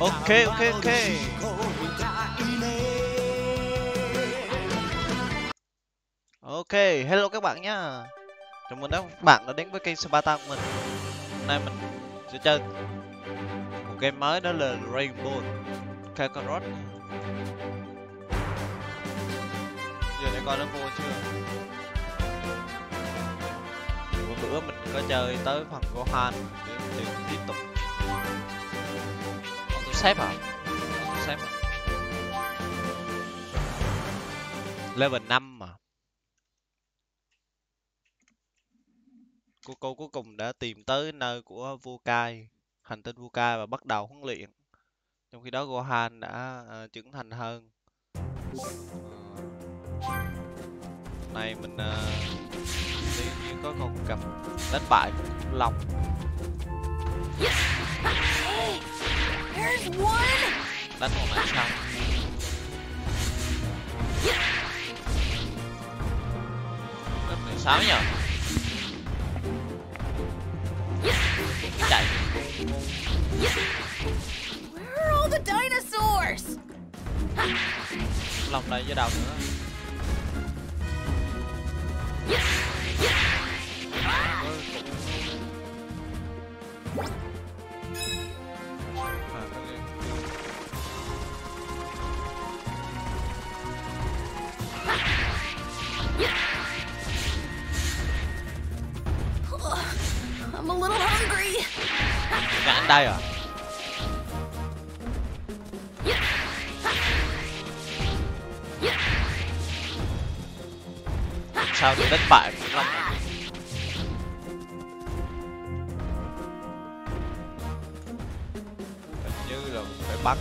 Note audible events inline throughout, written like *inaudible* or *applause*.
ok ok ok. Ok, hello các bạn nhá. Chào mừng các bạn đã đến với kênh Sparta của mình. Hôm nay mình sẽ chơi một game mới, đó là Rainbow Kakarot. Giờ này coi nó vô chưa? Bữa bữa mình có chơi tới phần Gohan để tiếp tục save à save level 5 mà. Cô cô cuối cùng đã tìm tới nơi của vua cai hành tinh vua cai và bắt đầu huấn luyện. Trong khi đó Gohan đã uh, trưởng thành hơn. Uh, này mình uh, đi như có con cặp đánh bại khủng long đánh một mã xong. Lớp 16 nhờ. Chạy. Lòng đầy với đầu nữa. Cuối Nhà đây à? Sao được đánh bại khủng long? Hình như là phải bắn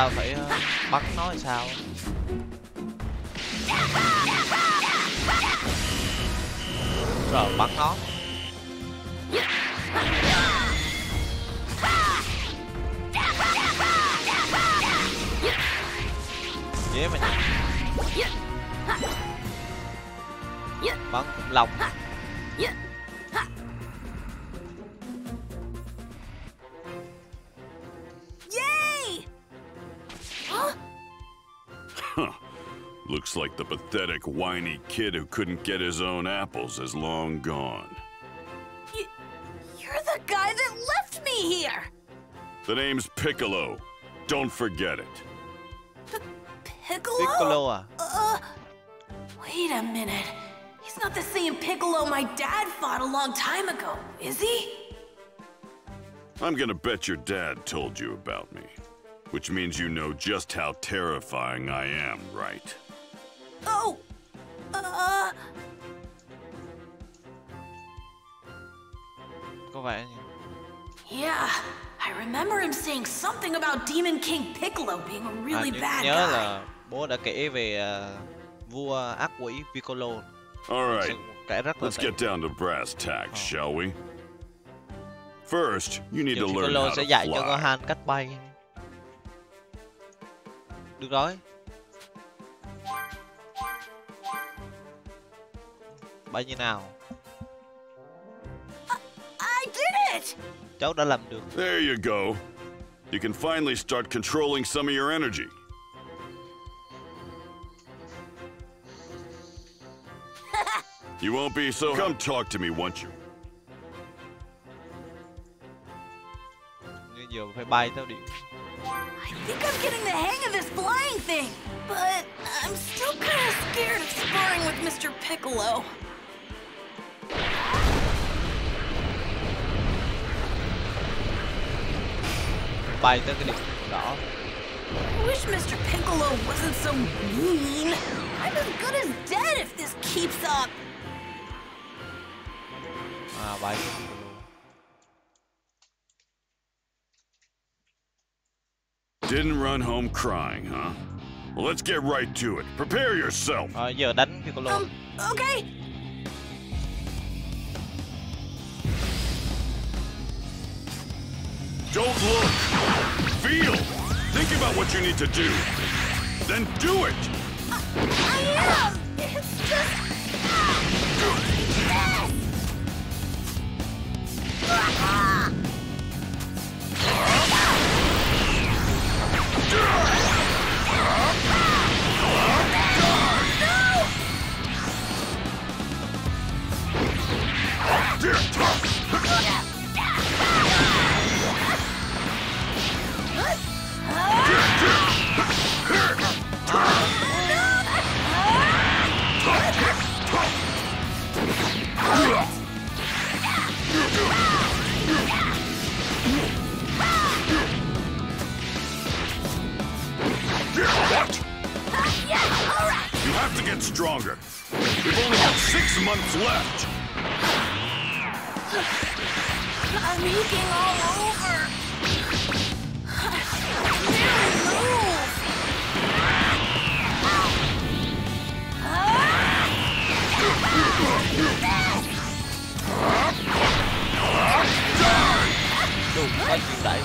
ta phải ờ, bắt bắn nó hay sao? Rồi bắn nó. Dễ mà nhỉ? Bắn lòng Looks like the pathetic, whiny kid who couldn't get his own apples is long gone. Y- you're the guy that left me here. The name's Piccolo. Don't forget it. Piccolo? Piccolo? Uh, wait a minute. He's not the same Piccolo my dad fought a long time ago, is he? I'm gonna bet your dad told you about me. Which means you know just how terrifying I am, right? Oh, uh, Có vẻ yeah. I remember him saying something about Demon King Piccolo being a à, really nhớ, bad nhớ guy. là bố đã kể về ờ, vua ác quỷ Piccolo. All Sự right, kể rất là let's get down to brass tacks, shall we? First, you need Giờ to learn Piccolo how sẽ to dạy cho fly. Gohan cách bay. Được rồi. Bay như nào? I did it! Cháu đã làm được. There you go. You can finally start controlling some of your energy. *laughs* You won't be so. Come talk to me, won't you? Như giờ phải bay theo điện. I think I'm getting the hang of this flying thing, but I'm still kind of scared of sparring with Mr. Piccolo. Bay tới cái đỏ. I wish Mr. Piccolo wasn't so mean. I'm as good as dead if this keeps up. À bay tới Piccolo. Didn't run home crying, huh? Well, let's get right to it. Prepare yourself. Rồi giờ đánh Piccolo. Um, okay. Don't look. Feel. Think about what you need to do. Then do it. I am! It's just... Ah, this! What? To get stronger. We've only got six months left. I'm leaking all over. Chuyện đẩy.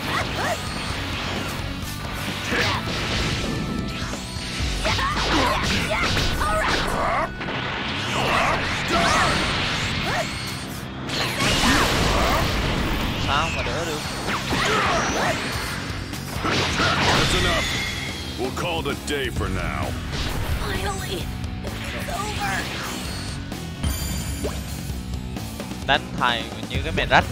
Sao mà đỡ được? That's enough. We'll call it a day for now. Finally, it's over. Đánh thầy như cái mệt rách.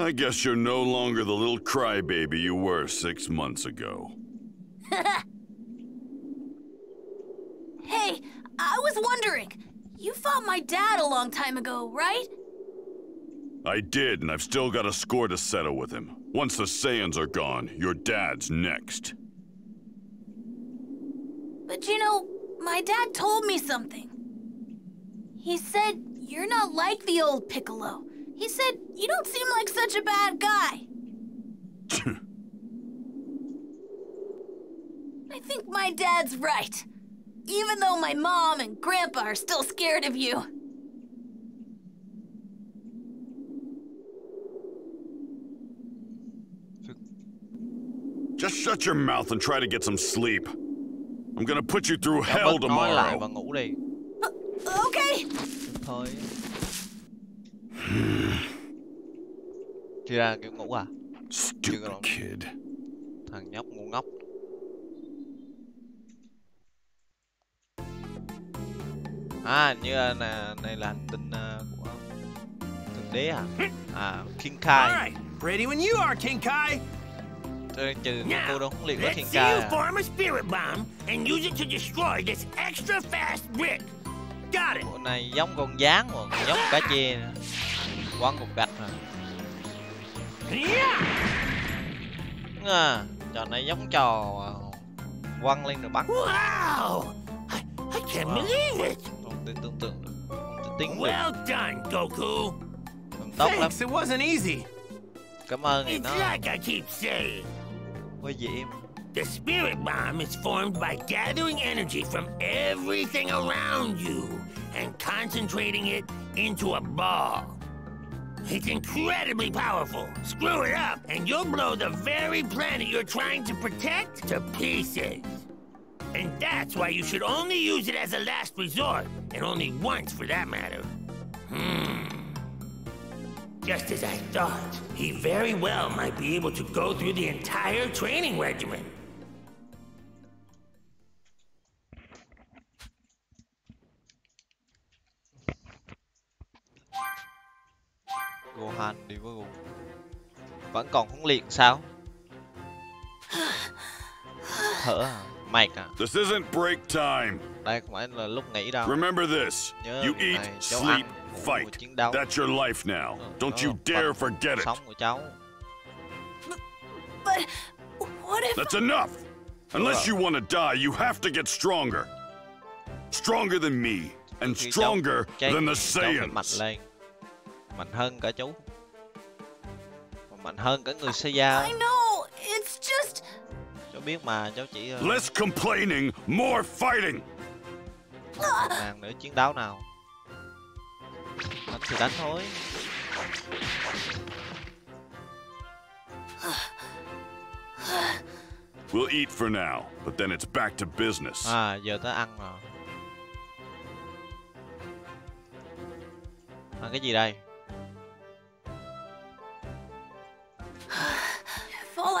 I guess you're no longer the little crybaby you were six months ago. *laughs* Hey, I was wondering. You fought my dad a long time ago, right? I did, and I've still got a score to settle with him. Once the Saiyans are gone, your dad's next. But you know, my dad told me something. He said, You're not like the old Piccolo. He said, You don't seem like such a bad guy. *laughs* I think my dad's right. Even though my mom and grandpa are still scared of you. Just shut your mouth and try to get some sleep. I'm gonna put you through Cho hell bớt nói lại và tomorrow. ngủ đi. Uh, okay. Thôi. Thì ra kiểu ngủ à? Stupid kid. Thằng nhóc ngu ngốc. À, như là này là hành tinh ờ, của thực đế à? À, King Kai. right, ready when you are, King Kai. Now, let's you à. form a spirit bomb and use it to destroy this extra fast brick. Bộ này giống con gián mà giống cá chê nữa. Quăng cục gạch. Yeah! À, trò này giống trò à, quăng lên rồi bắn. Wow! I, I can't Wow. believe it. Không thể tưởng tượng được. Không thể tính được. Well done, Goku. Làm tốt lắm. Thanks, it wasn't easy. Cảm ơn thì It's nó like I keep saying. quá dễ mà. The spirit bomb is formed by gathering energy from everything around you and concentrating it into a ball. It's incredibly powerful. Screw it up, and you'll blow the very planet you're trying to protect to pieces. And that's why you should only use it as a last resort, and only once for that matter. Hmm. Just as I thought, he very well might be able to go through the entire training regimen. Gohan đi với Goku. Vẫn còn huấn luyện sao? Thở à? Mệt à? This isn't break time. Đây không phải là lúc nghỉ đâu. Remember this. Nhớ You eat, này, cháu sleep, ăn, fight. chiến đấu. That's your life now. Ừ, Don't đó you dare forget it. Sống của cháu. But what if That's enough. Unless you want to die, you have to get stronger. Stronger than me, and stronger than the Saiyans. Mạnh hơn cả chú Và mạnh hơn cả người Seiya I know, it's just. cháu biết mà cháu chỉ uh, Less complaining, more fighting. ngàn nữa chiến đấu nào đánh thì đánh thôi We'll eat for now, but then it's back to business. à giờ tới ăn rồi ăn cái gì đây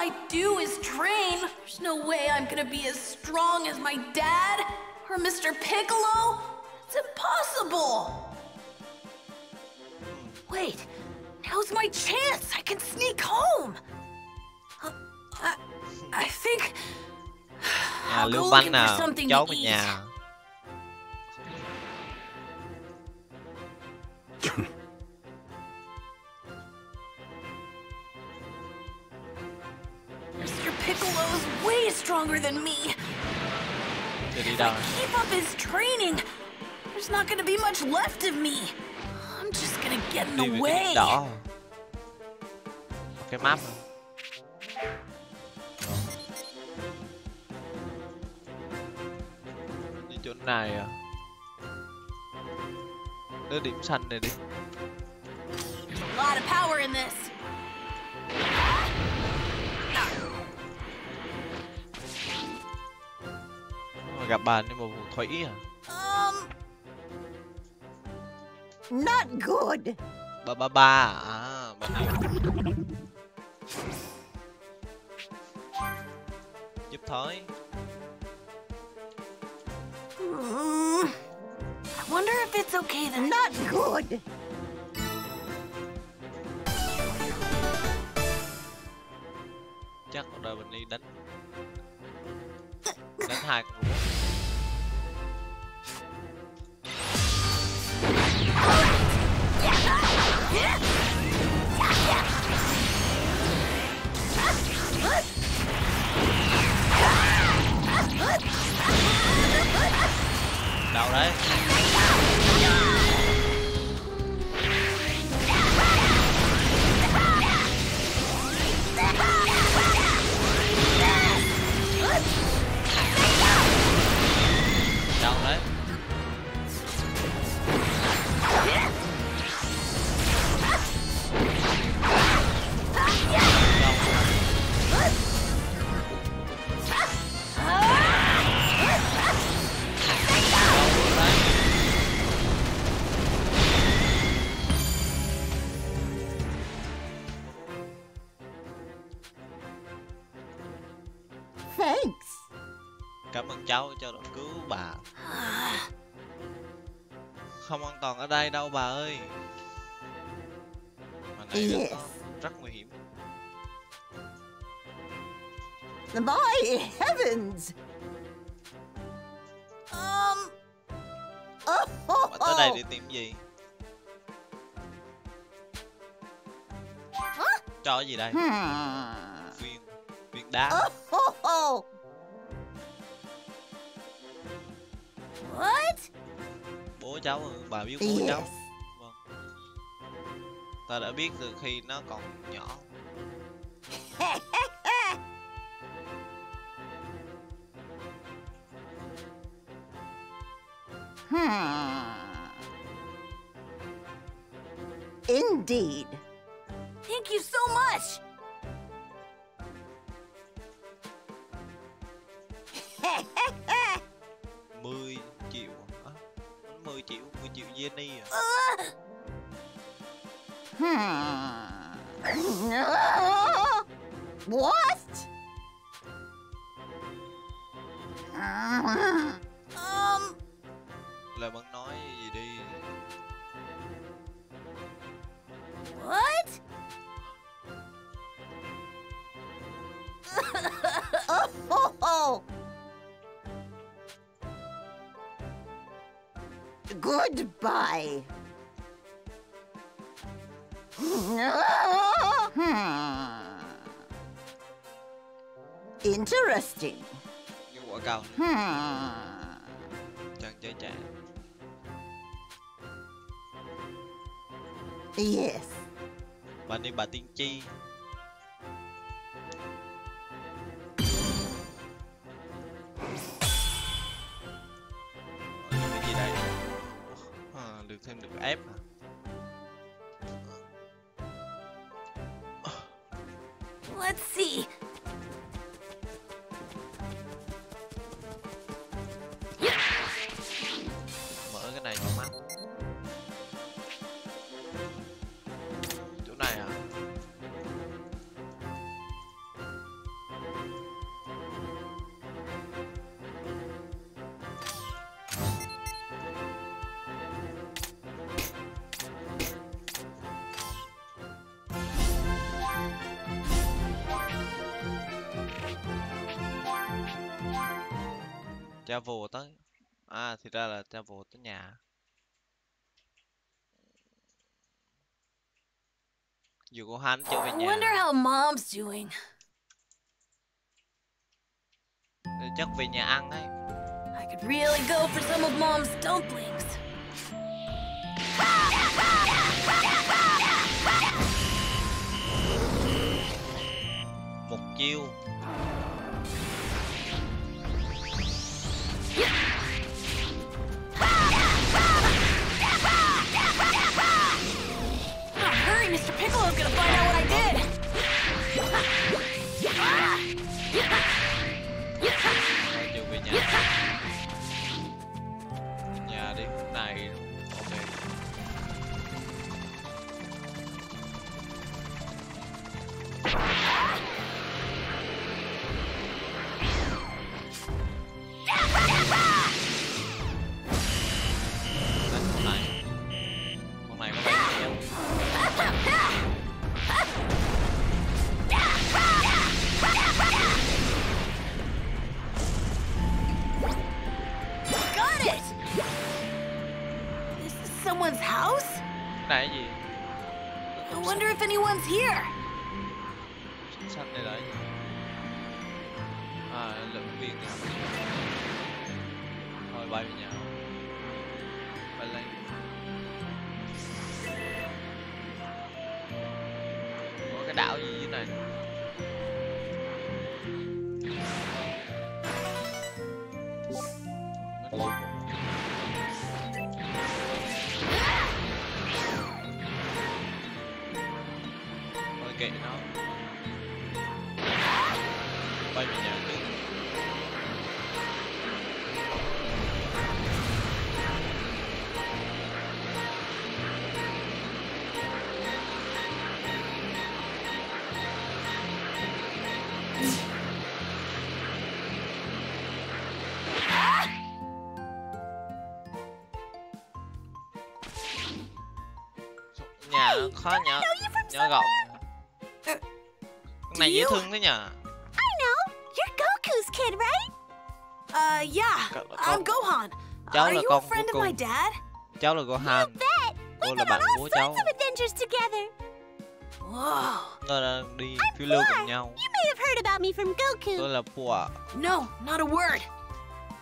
I do is train, there's no way I'm gonna be as strong as my dad or Mr. Piccolo. It's impossible. Wait, now's my chance. I can sneak home. Uh, I, I think nhà *sighs* I'll lưu go banh looking for nào something cháu to về eat. nhà *laughs* Piccolo's way stronger than me. If I keep up his training, there's not gonna be much left of me. I'm just gonna get in the way. đỏ cái map đi chỗ này à đưa điểm xanh này đi A lot of power in this. Gặp bà đi một phù thủy à Um, Not good. ba ba ba à bà này giúp thôi I wonder if it's okay then. Not good. chắc ở đây mình đi đánh đánh hai con robot cháu cho đã cứu bà không an toàn ở đây đâu bà ơi mà này rất, Yes. rất nguy hiểm My heavens. Um, Oh, bà tới đây để tìm gì cho gì đây Hmm. viên viên đá Oh, oh, oh. Bố cháu bà biết bố cháu vâng ta đã biết từ khi nó còn nhỏ Hmm. Indeed. Um, là vẫn nói gì đi what? Oh, oh, oh. Goodbye. Hmm. Interesting. Ủa cao Trần chơi chạy Yes. Bà đi bà tiên chi travel tới à thì ra là travel tới nhà dù có hắn trở về nhà wonder how mom's doing. thì chắc về nhà ăn ấy I could really go for some of mom's dumplings. một chiêu cái đảo gì dưới này. Khó nhỏ nhỏ gọn con này dễ you? thương thế nhờ I know. You're Goku's kid, right? Uh, yeah. I'm cậu- Gohan. cháu Are là you a con của friend of cô. my dad? cháu là Gohan Bet. cô We've là been on bạn all của sorts cháu of adventures together. Whoa. Nó là đi phiêu lưu cùng nhau You may have heard about me from Goku. tôi là Pua No, not a word.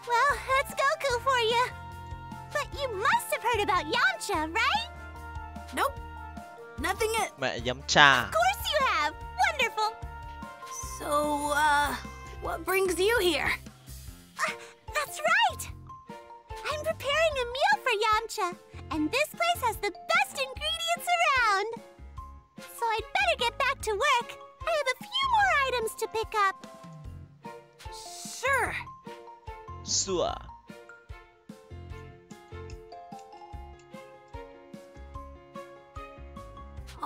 Well, that's Goku for you. But you must have heard about Yamcha, right? Nope. Nothing it. mẹ giấm Of course you have. Wonderful. So, uh, what brings you here? Uh, that's right. I'm preparing a meal for Yamcha, and this place has the best ingredients around. So I'd better get back to work. I have a few more items to pick up. Sure. Sure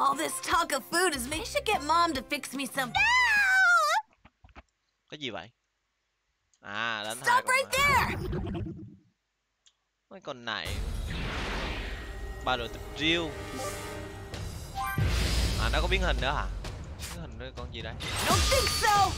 All this talk of food is me. should get mom to fix me some. No! cái gì vậy à đánh hai Stop con right này. there! mấy con này ba đội tập riêu à nó có biến hình nữa hả biến hình với con gì đây Don't think so!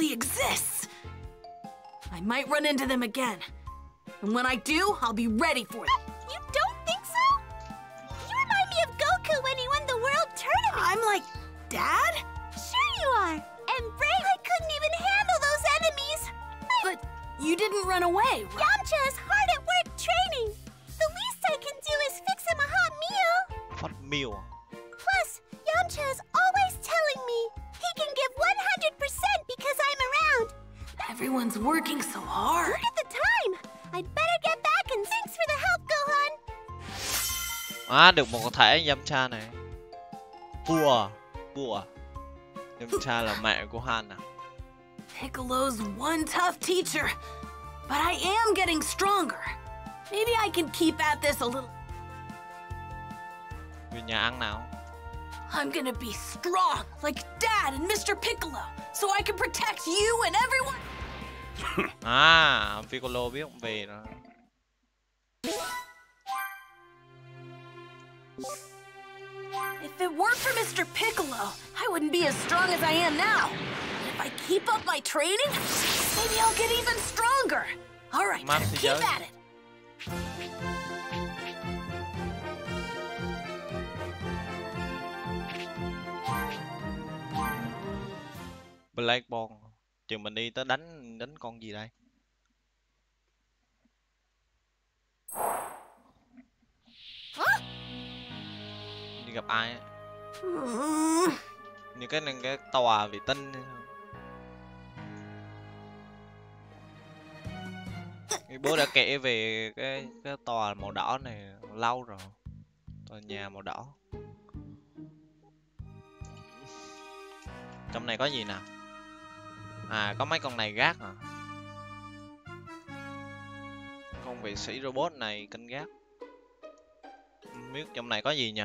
Actually exists. I might run into them again. And when I do, I'll be ready for them. Một thể Yamcha này Pua Pua Yamcha là mẹ của Han à Piccolo's one tough teacher, but I am getting stronger. Maybe I can keep at this a little. về nhà ăn nào I'm gonna be strong, like Dad and Mr. Piccolo, so I can protect you and everyone. *laughs* à Piccolo biết ông về rồi If it weren't for Mr. Piccolo, I wouldn't be as strong as I am now. If I keep up my training, maybe I'll get even stronger. All right, Map thế keep giới. at it. Black Ball chừng mình đi tới đánh đánh con gì đây đi gặp ai Mm, *laughs* như cái cái tòa vệ tinh ấy. Bố đã kể về cái cái tòa màu đỏ này lâu rồi. Tòa nhà màu đỏ. Trong này có gì nè à có mấy con này gác à? Con vệ sĩ robot này canh gác. Không biết trong này có gì nhỉ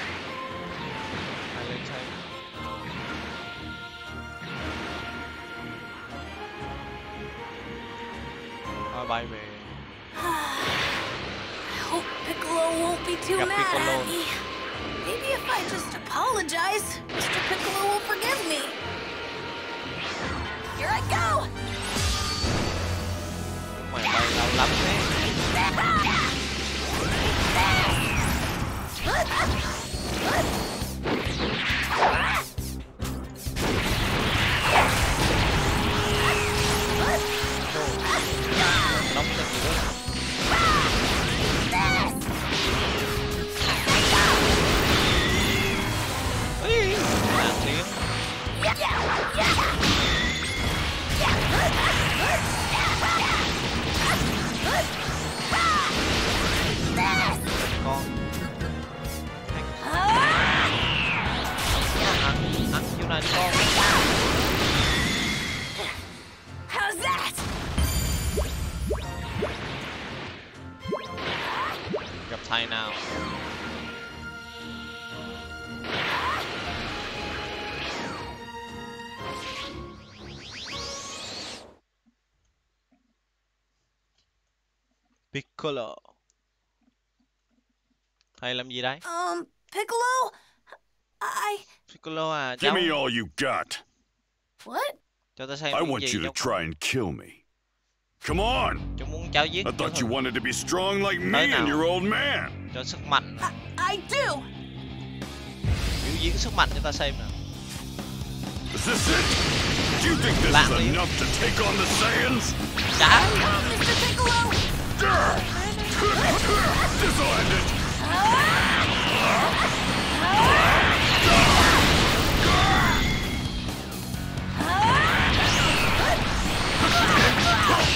*sighs* I hope Piccolo won't be too Gặp mad Piccolo. at me. Maybe if I just apologize, Mr. Piccolo will forgive me. Here I go! mày bay lâu lắm thế nóng lên con ăn ăn như này đi con gặp thầy nào Piccolo thầy làm gì đấy Um, Piccolo? I. Piccolo à Give cháu me all you got. What? cho ta xem I want you to try and kill me. Come on! cho giết. I thought you wanted to be strong like me and your old man. Cho sức mạnh. I, I do. Biểu diễn sức mạnh cho ta xem nào. Is this it? Do you think this Lạ is enough to take on the Saiyans? Đã. Mr. Piccolo. This'll end it.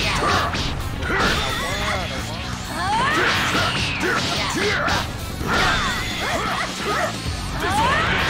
Yeah. Destroy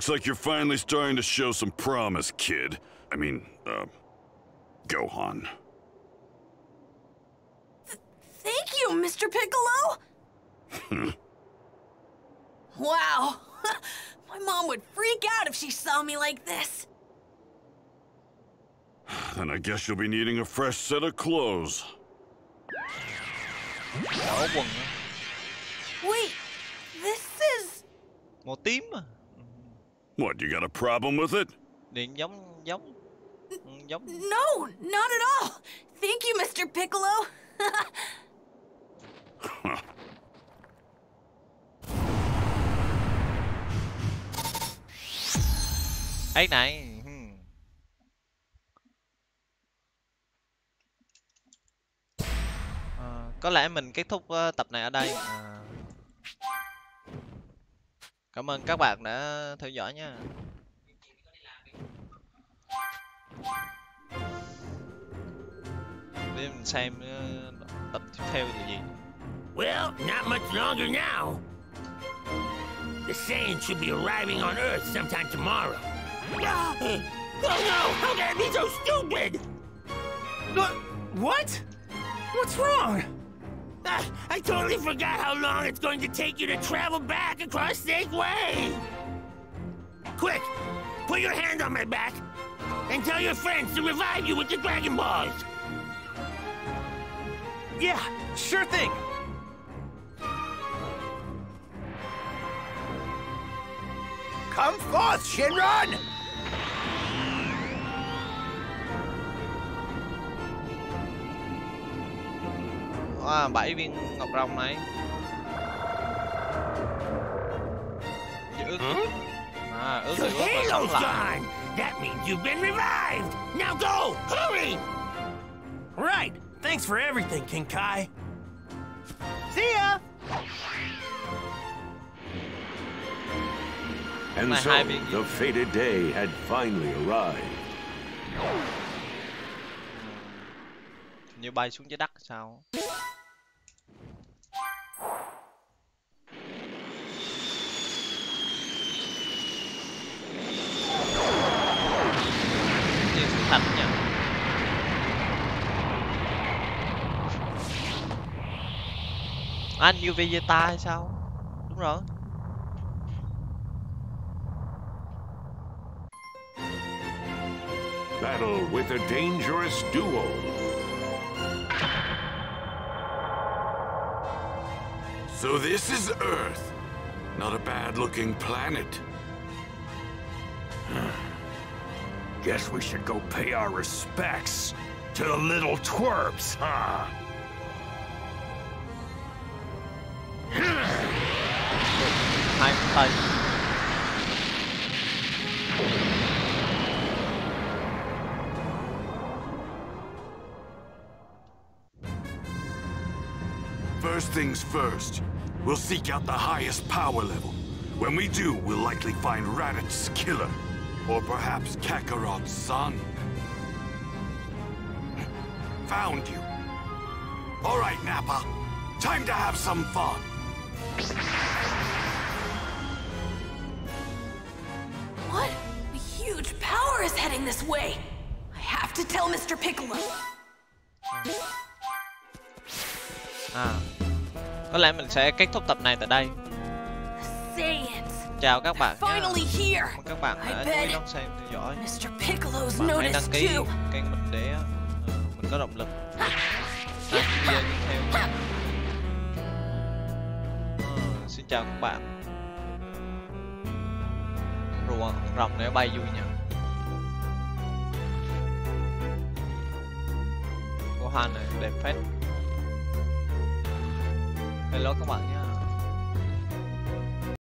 Looks like you're finally starting to show some promise, kid. I mean, uh, Gohan. Thank you, Mr. Piccolo! *laughs* wow! *laughs* My mom would freak out if she saw me like this. *sighs* Then I guess you'll be needing a fresh set of clothes. áo quần á. Wait, this is. màu tím à What, you got a problem with it? điện giống giống ừ, giống No, not at all! Thank you, Mr. Piccolo! *laughs* ấy này hmm. Ờ, có lẽ mình kết thúc ờ, tập này ở đây Ờ. cảm ơn các bạn đã theo dõi nha để mình xem ờ, tập tiếp theo là gì Well, not much longer now. The Saiyans should be arriving on Earth sometime tomorrow. *laughs* Oh no! How can I be so stupid? What? What? What's wrong? Ah, I totally forgot how long it's going to take you to travel back across Snake Way. Quick, put your hand on my back and tell your friends to revive you with the Dragon Balls. Yeah, sure thing. Come forth, Shenron! À, bảy viên ngọc rồng này Giữ ước Huh? à ước Your thì ước mà sống lại gone. That means you've been revived. Now go, hurry! Right. Thanks for everything, King Kai. See ya! And so, the fated day had finally arrived. như bay xuống trái đất sao Anh như Vegeta hay sao đúng rồi Battle with a dangerous duo. So this is Earth. Not a bad looking planet. Guess we should go pay our respects to the little twerps, huh? ngón tay First things first, we'll seek out the highest power level. When we do, we'll likely find Raditz killer. Or perhaps Kakarot's son. Found you. All right, Nappa. Time to have some fun. What? A huge power is heading this way. I have to tell Mr. Piccolo. à có lẽ mình sẽ kết thúc tập này tại đây Saiyans. Chào các bạn nhé ơn các bạn đã chú ý đón xem theo dõi. Bạn hãy đăng ký kênh mình để ờ, mình có động lực. Làm video tiếp theo. Ờ, xin chào các bạn. Rùa rồng này bay vui nhỉ? Hoa này đẹp phết. Hello các bạn nhé